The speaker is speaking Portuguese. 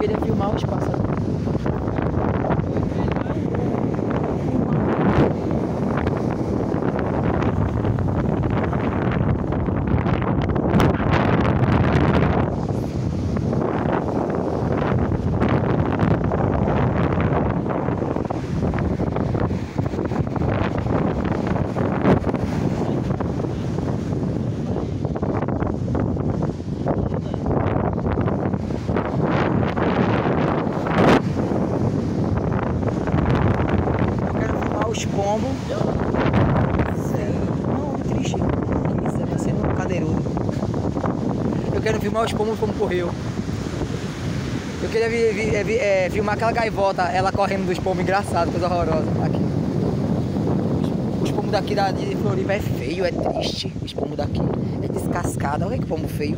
queria filmar o espaço. Os pombos. Não, triste. Que miséria, sendo um cadeirudo. Eu quero filmar os pombos como correu. Eu queria vi, vi, é, vi, é, filmar aquela gaivota, ela correndo dos pombos, engraçado, coisa horrorosa. Aqui. Os, os pombos daqui da, de Floripa é feio, é triste. Os pombos daqui é descascado. Olha que pombo feio.